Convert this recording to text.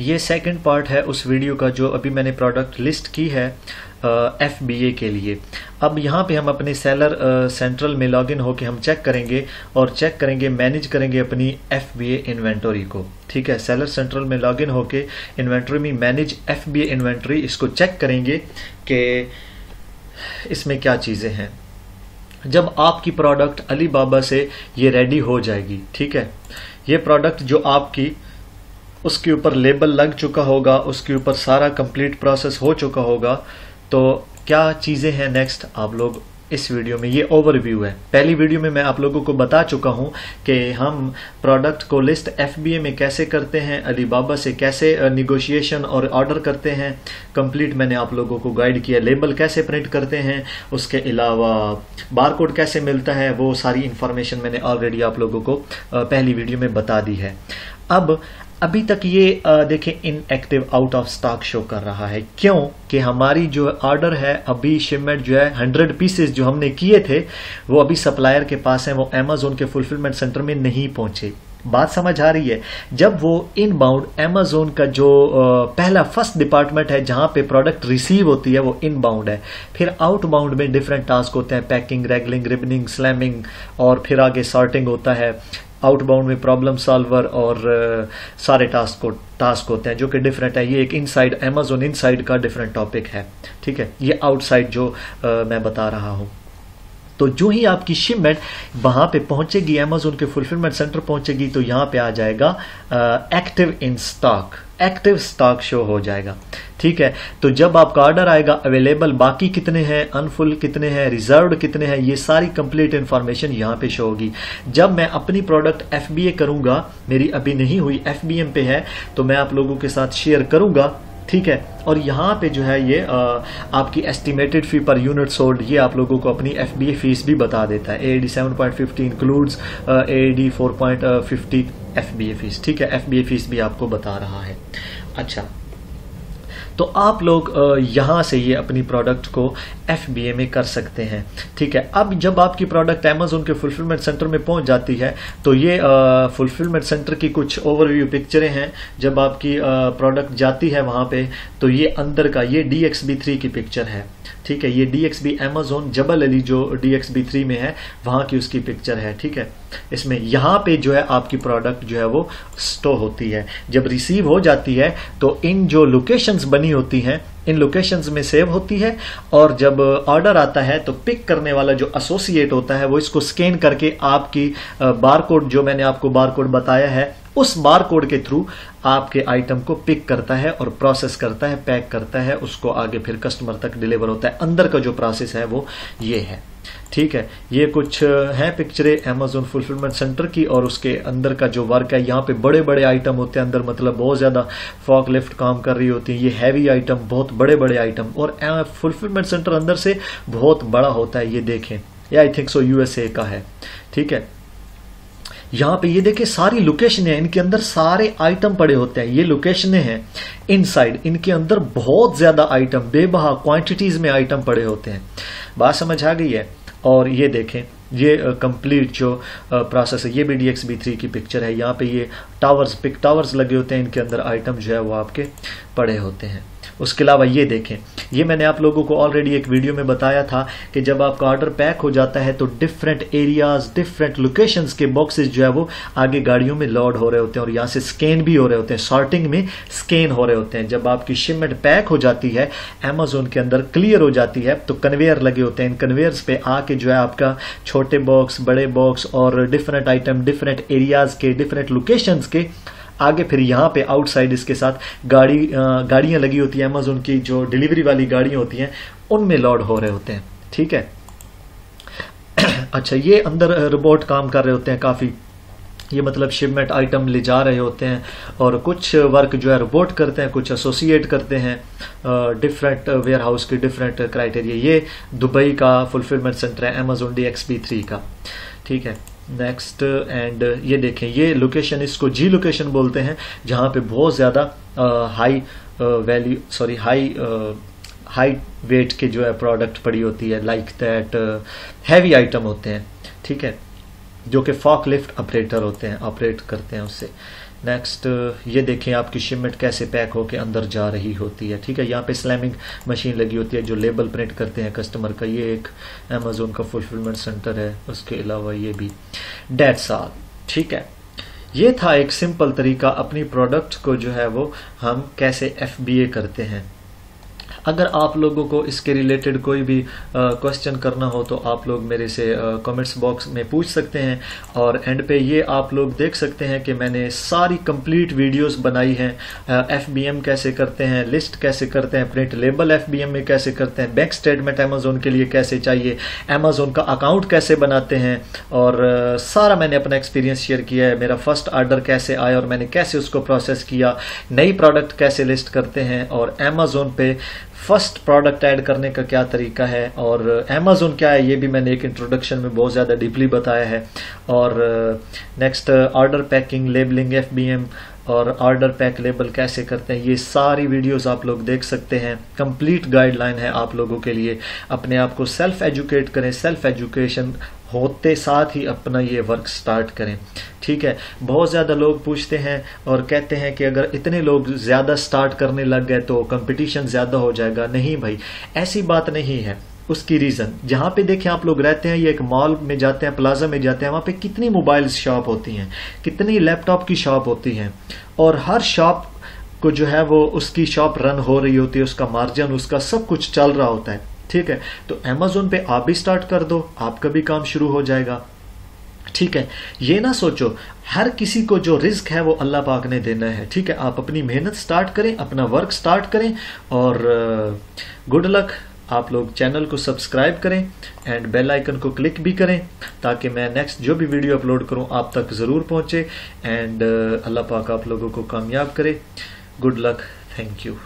ये second part है उस वीडियो का जो अभी मैंने प्रोडक्ट लिस्ट की है एफ़ बी ए के लिए। अब यहाँ पे हम अपने सेलर सेंट्रल में लॉगिन होके हम चेक करेंगे और चेक करेंगे मैनेज करेंगे अपनी एफ़ बी ए इन्वेंटरी को। ठीक है? सेलर सेंट्रल में लॉगिन होके इन्वेंटरी में manage F B A inventory इसको चेक करेंगे कि इसमें क्या चीज़ें हैं। जब आपकी प्रोडक्ट अली बाबा से ये रेडी हो जाएगी, ठीक है? ये प्रोडक्ट जो आपकी उसके ऊपर लेबल लग चुका होगा, उसके ऊपर सारा कंप्लीट प्रोसेस हो चुका होगा तो क्या चीज़ें हैं नेक्स्ट आप लोग इस वीडियो में? ये ओवरव्यू है। पहली वीडियो में मैं आप लोगों को बता चुका हूँ कि हम प्रोडक्ट को लिस्ट एफबीए में कैसे करते हैं अलीबाबा से कैसे निगोशिएशन और ऑर्डर करते हैं। कंप्लीट मैंने आप लोगों को गाइड किया। लेबल कैसे प्रिंट करते हैं, उसके अलावा बारकोड कैसे मिलता है, वो सारी इंफॉर्मेशन मैंने ऑलरेडी आप लोगों को पहली वीडियो में बता दी है। अब, अभी तक ये देखें inactive out of stock show कर रहा है। क्यों? कि हमारी जो ऑर्डर है, अभी शिपमेंट जो है हंड्रेड पीसेस जो हमने किए थे, वो अभी सप्लायर के पास है, वो एमेजोन के फुलफिलमेंट सेंटर में नहीं पहुँचे। बात समझ आ रही है? जब वो इन बाउंड एमेजोन का जो पहला फ़र्स्ट डिपार्टमेंट है, जहाँ पे प्रोडक्ट रिसीव होती है, वो इन बाउंड है। फिर आउट बाउंड में डिफरेंट टास्क होते हैं पैकिंग रेगलिंग रिबनिंग स्लैमिंग और फिर आगे सॉर्टिंग होता है। आउटबाउंड में प्रॉब्लम सॉल्वर और uh, सारे टास्क को टास्क होते हैं जो कि डिफरेंट है। ये एक इनसाइड अमेजोन इनसाइड का डिफरेंट टॉपिक है। ठीक है? ये आउटसाइड जो uh, मैं बता रहा हूँ। तो जो ही आपकी शिपमेंट वहाँ पे पहुंचेगी अमेजोन के फुलफिलमेंट सेंटर पहुंचेगी तो यहाँ पे आ जाएगा active in stock active stock show हो जाएगा। ठीक है? तो जब आपका ऑर्डर आएगा अवेलेबल बाकी कितने हैं अनफुल कितने हैं रिज़र्व कितने हैं ये सारी कंप्लीट इंफॉर्मेशन यहाँ पे शो होगी। जब मैं अपनी प्रोडक्ट एफबीए करूँगा मेरी अभी नहीं हुई एफबीएम पे है तो मैं आप लोगों के साथ शेयर करूँगा ठीक है? और यहाँ पे जो है ये आ, आपकी एस्टिमेटेड फ़ी पर यूनिट सोल्ड ये आप लोगों को अपनी एफबीए फ़ीस भी बता देता है। A D seven point fifty includes A D four point fifty F fees ठीक है? एफबीए फ़ीस भी आपको बता रहा है। अच्छा तो आप लोग यहाँ से ये अपनी प्रोडक्ट को एफबीए में कर सकते हैं। ठीक है? अब जब आपकी प्रोडक्ट अमेजोन के फुलफिलमेंट सेंटर में पहुँच जाती है तो ये फुलफिलमेंट सेंटर की कुछ ओवरव्यू पिक्चरें हैं। जब आपकी प्रोडक्ट जाती है वहाँ पे तो ये अंदर का ये डी थ्री की पिक्चर है। ठीक है? ये D X B Amazon Jebel Ali जो डी एक्स बी थ्री में है, वहाँ की उसकी पिक्चर है। ठीक है? इसमें यहाँ पे जो है आपकी प्रोडक्ट जो है वो स्टोर होती है। जब रिसीव हो जाती है तो इन जो लोकेशंस बनी होती हैं। इन लोकेशंस में सेव होती है और जब ऑर्डर आता है तो पिक करने वाला जो एसोसिएट होता है वो इसको स्कैन करके आपकी बारकोड जो मैंने आपको बारकोड बताया है, उस बार कोड के थ्रू आपके आइटम को पिक करता है और प्रोसेस करता है पैक करता है, उसको आगे फिर कस्टमर तक डिलीवर होता है। अंदर का जो प्रोसेस है वो ये है। ठीक है? ये कुछ है पिक्चरें अमेजोन फुलफिलमेंट सेंटर की और उसके अंदर का जो वर्क है, यहाँ पे बड़े बड़े आइटम होते हैं। अंदर मतलब बहुत ज़्यादा फॉक लिफ्ट काम कर रही होती है। ये हैवी आइटम बहुत बड़े बड़े आइटम और फुलफिलमेंट सेंटर अंदर से बहुत बड़ा होता है, ये देखें। ये आई थिंक सो यूएसए का है। ठीक है? यहाँ पे ये देखिए सारी लोकेशन है, इनके अंदर सारे आइटम पड़े होते हैं। ये लोकेशन है इनसाइड इनके अंदर बहुत ज़्यादा आइटम बेबहा क्वांटिटीज में आइटम पड़े होते हैं। बात समझ आ गई है? और ये देखें, ये कंप्लीट जो प्रोसेस है, ये भी डी एक्स बी थ्री की पिक्चर है। यहाँ पे ये टावर्स पिक टावर्स लगे होते हैं, इनके अंदर आइटम जो है वो आपके पड़े होते हैं। उसके अलावा ये देखें। ये मैंने आप लोगों को ऑलरेडी एक वीडियो में बताया था कि जब आपका ऑर्डर पैक हो जाता है तो डिफरेंट एरियाज़ डिफरेंट लोकेशंस के बॉक्सेस जो है वो आगे गाड़ियों में लोड हो रहे होते हैं और यहाँ से स्कैन भी हो रहे होते हैं। सॉर्टिंग में स्कैन हो रहे होते हैं। जब आपकी शिपमेंट पैक हो जाती है एमेजोन के अंदर क्लियर हो जाती है तो कन्वेयर लगे होते हैं। इन कन्वेयर्स पे आके जो है आपका छोटे बॉक्स बड़े बॉक्स और डिफरेंट आइटम डिफरेंट एरियाज़ के डिफरेंट लोकेशंस के आगे फिर यहाँ पे आउटसाइड इसके साथ गाड़ी गाड़ियाँ लगी होती है अमेजोन की जो डिलीवरी वाली गाड़ियाँ होती हैं, उनमें लोड हो रहे होते हैं, ठीक है? अच्छा ये अंदर रोबोट काम कर रहे होते हैं काफ़ी। ये मतलब शिपमेंट आइटम ले जा रहे होते हैं और कुछ वर्क जो है रोबोट करते हैं, कुछ एसोसिएट करते हैं डिफरेंट वेयर हाउस के डिफरेंट क्राइटेरिया ये दुबई का फुलफिलमेंट सेंटर है अमेजोन डी एक्स थ्री का, ठीक है? नेक्स्ट एंड ये देखें, ये लोकेशन इसको जी लोकेशन बोलते हैं, जहाँ पे बहुत ज़्यादा high value sorry high high weight के जो है प्रोडक्ट पड़ी होती है लाइक दैट हैवी आइटम होते हैं, ठीक है, जो कि फॉक लिफ्ट ऑपरेटर होते हैं ऑपरेट करते हैं उससे। नेक्स्ट ये देखें आपकी शिमेंट कैसे पैक होकर अंदर जा रही होती है। ठीक है, यहाँ पे स्लैमिंग मशीन लगी होती है जो लेबल प्रिंट करते हैं कस्टमर का। ये एक अमेजोन का फुलफिलमेंट सेंटर है, उसके अलावा ये भी। डेट्स साल ठीक है। ये था एक सिंपल तरीका अपनी प्रोडक्ट को जो है वो हम कैसे एफबीए करते हैं। अगर आप लोगों को इसके रिलेटेड कोई भी क्वेश्चन करना हो तो आप लोग मेरे से कमेंट्स बॉक्स में पूछ सकते हैं। और एंड पे ये आप लोग देख सकते हैं कि मैंने सारी कंप्लीट वीडियोस बनाई हैं। एफबीएम कैसे करते हैं लिस्ट कैसे करते हैं प्रिंट लेबल एफबीएम में कैसे करते हैं बैंक स्टेटमेंट अमेजोन के लिए कैसे चाहिए अमेजोन का अकाउंट कैसे बनाते हैं। और सारा मैंने अपना एक्सपीरियंस शेयर किया है। मेरा फ़र्स्ट ऑर्डर कैसे आया और मैंने कैसे उसको प्रोसेस किया, नई प्रोडक्ट कैसे लिस्ट करते हैं। और अमेजोन पे फ़र्स्ट प्रोडक्ट ऐड करने का क्या तरीका है? और अमेजोन क्या है? ये भी मैंने एक इंट्रोडक्शन में बहुत ज़्यादा डीपली बताया है। और next order packing labelling FBM और ऑर्डर पैक लेबल कैसे करते हैं? ये सारी वीडियोस आप लोग देख सकते हैं। कंप्लीट गाइडलाइन है आप लोगों के लिए। अपने आप को सेल्फ एजुकेट करें। सेल्फ एजुकेशन होते साथ ही अपना ये वर्क स्टार्ट करें। ठीक है? बहुत ज़्यादा लोग पूछते हैं और कहते हैं कि अगर इतने लोग ज़्यादा स्टार्ट करने लग गए तो कंपटीशन ज़्यादा हो जाएगा। नहीं भाई, ऐसी बात नहीं है। उसकी रीजन जहाँ पे देखें आप लोग रहते हैं, ये एक मॉल में जाते हैं प्लाजा में जाते हैं, वहाँ पे कितनी मोबाइल शॉप होती हैं, कितनी लैपटॉप की शॉप होती हैं, और हर शॉप को जो है वो उसकी शॉप रन हो रही होती है, उसका मार्जिन उसका सब कुछ चल रहा होता है। ठीक है? तो अमेजोन पे आप भी स्टार्ट कर दो, आपका भी काम शुरू हो जाएगा। ठीक है? ये ना सोचो, हर किसी को जो रिस्क है वो अल्लाह पाक ने देना है। ठीक है? आप अपनी मेहनत स्टार्ट करें, अपना वर्क स्टार्ट करें और गुड लक आप लोग चैनल को सब्सक्राइब करें एंड बेल आइकन को क्लिक भी करें ताकि मैं नेक्स्ट जो भी वीडियो अपलोड करूँ, आप तक ज़रूर पहुँचे। एंड अल्लाह पाक आप लोगों को कामयाब करे। Good luck thank you